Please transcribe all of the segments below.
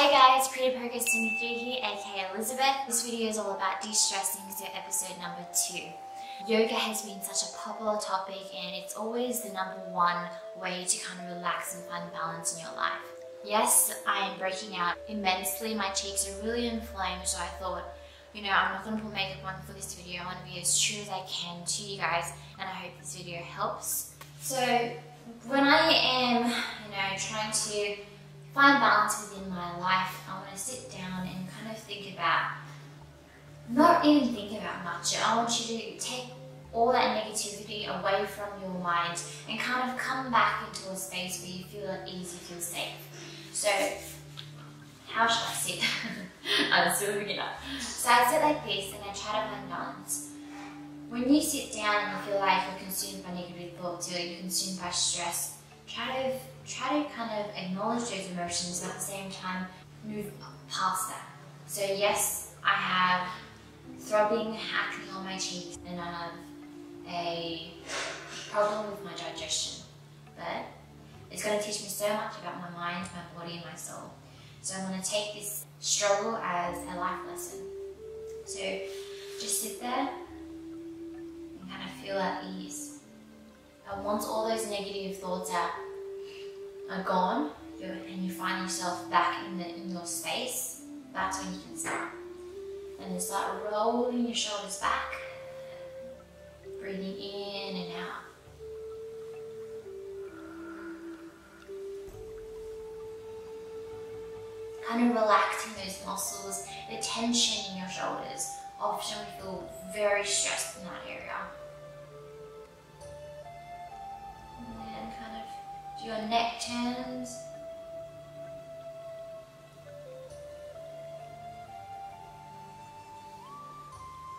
Hey guys, Pretty Progress 23 here, aka Elizabeth. This video is all about de-stressing, so episode number two. Yoga has been such a popular topic and it's always the number one way to kind of relax and find balance in your life. Yes, I am breaking out immensely. My cheeks are really inflamed, so I thought, you know, I'm not going to put makeup on for this video. I want to be as true as I can to you guys, and I hope this video helps. So, when I am, you know, trying to find balance within my life, I want to sit down and kind of think about, not even think about much. I want you to take all that negativity away from your mind and kind of come back into a space where you feel at ease, you feel safe. So, how should I sit? I'm still a beginner. So I sit like this and I try to find balance. When you sit down and you feel like you're consumed by negative thoughts you're consumed by stress, try to try to kind of acknowledge those emotions but at the same time move past that. So yes, I have throbbing acne on my cheeks and I have a problem with my digestion. But it's going to teach me so much about my mind, my body and my soul. So I'm going to take this struggle as a life lesson. So just sit there and kind of feel at ease. And once all those negative thoughts are, are gone and you find yourself back in, the, in your space, that's when you can start. And then start rolling your shoulders back, breathing in and out. kind of relaxing those muscles, the tension in your shoulders. Often we feel very stressed in that area. Do your neck turns.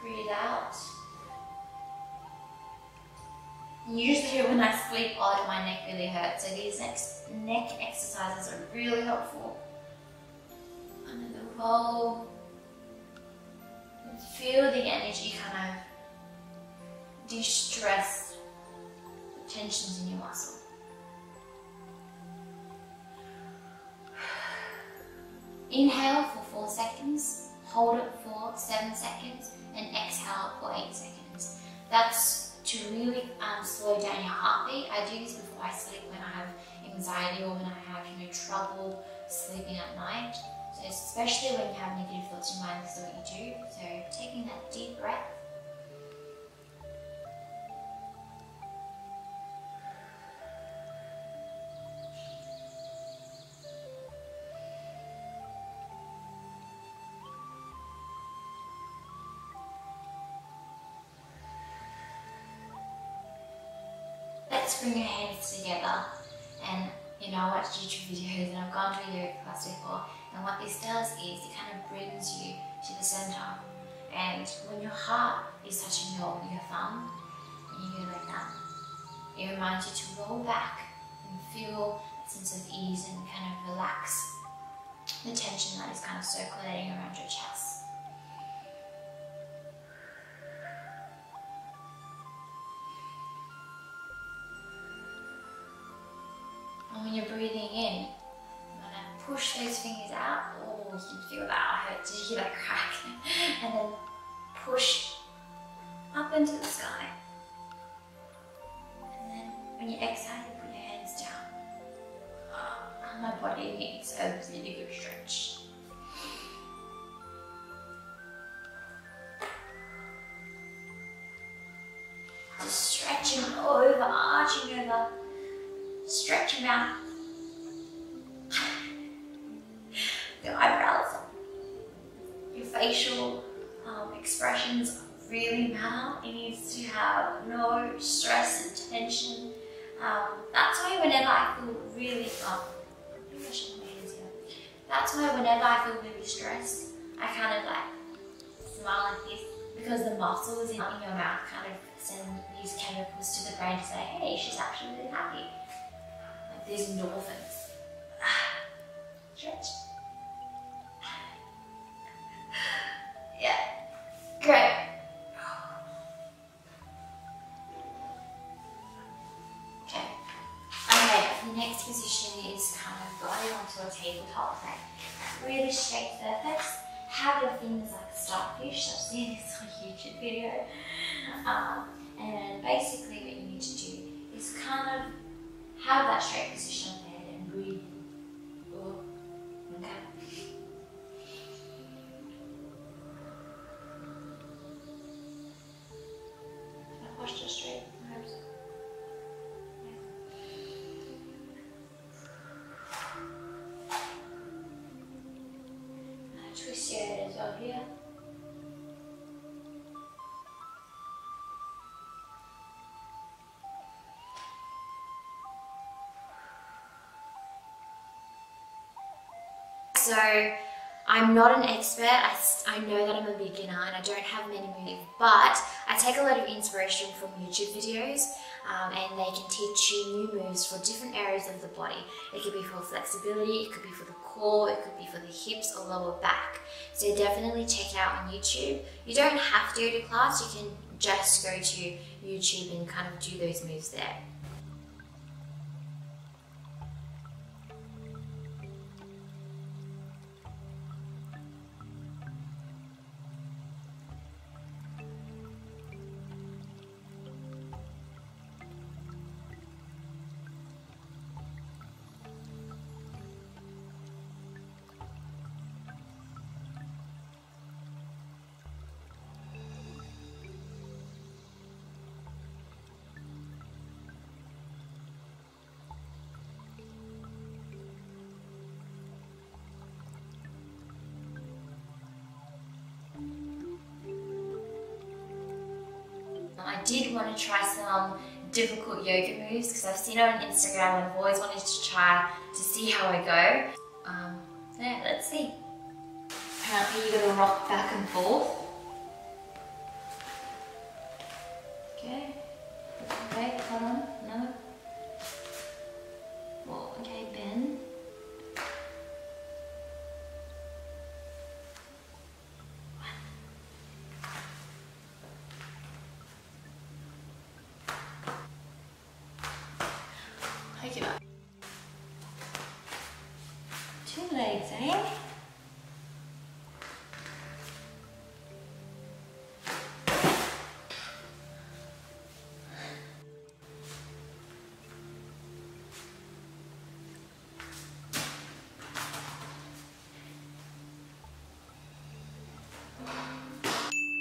Breathe out. Usually when I sleep odd, my neck really hurts. So these neck exercises are really helpful Under roll and feel the energy kind of de-stress the tensions in your muscle. Inhale for 4 seconds, hold it for 7 seconds, and exhale for 8 seconds. That's to really um, slow down your heartbeat. I do this before I sleep when I have anxiety or when I have you know trouble sleeping at night especially when you have negative thoughts in mind, this is what you do. So taking that deep breath. Let's bring your hands together and you know, I watched YouTube videos and I've gone to a yoga class before and what this does is it kind of brings you to the center. And when your heart is touching your, your thumb, and you go like that, it reminds you to roll back and feel a sense of ease and kind of relax the tension that is kind of circulating around your chest. Push those fingers out. Oh, you can feel that. I heard, did you hear that crack? and then push up into the sky. And then when you exhale, you put your hands down. Oh, my body needs a really good stretch. Just stretching over, arching over, stretching out expressions really matter. It needs to have no stress and tension. Um, that's why whenever I feel really, oh, that's why whenever I feel really stressed, I kind of like smile like this because the muscles in, in your mouth kind of send these chemicals to the brain to say, hey, she's actually really happy. Like these endorphins. Stretch. The next position is kind of body onto a tabletop, like really straight surface. Have your fingers like a starfish. I've seen this on a YouTube video. Um, and basically what you need to do is kind of have that straight position twist your head as well here. So I'm not an expert. I, I know that I'm a beginner and I don't have many moves, but I take a lot of inspiration from YouTube videos um, and they can teach you new moves for different areas of the body. It could be for flexibility, it could be for the core, it could be for the hips or lower back. So definitely check out on YouTube. You don't have to go to class, you can just go to YouTube and kind of do those moves there. I did want to try some difficult yoga moves because I've seen it on Instagram and I've always wanted to try to see how I go. Um, yeah, let's see. Apparently you gotta rock back and forth. Okay. Okay, hold on. Hike it up. Two legs, eh?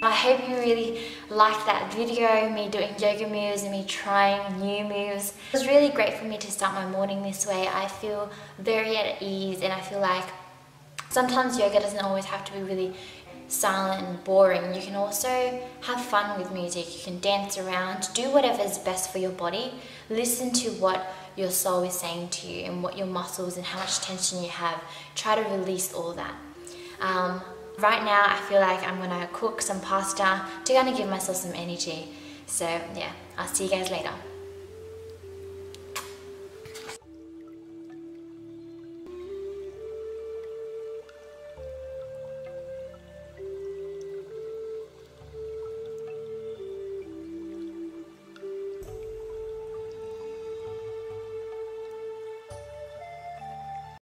I hope you really liked that video, me doing yoga moves and me trying new moves. It was really great for me to start my morning this way. I feel very at ease and I feel like sometimes yoga doesn't always have to be really silent and boring. You can also have fun with music. You can dance around, do whatever is best for your body. Listen to what your soul is saying to you and what your muscles and how much tension you have. Try to release all that. Um, right now, I feel like I'm gonna cook some pasta to kind of give myself some energy. So yeah, I'll see you guys later.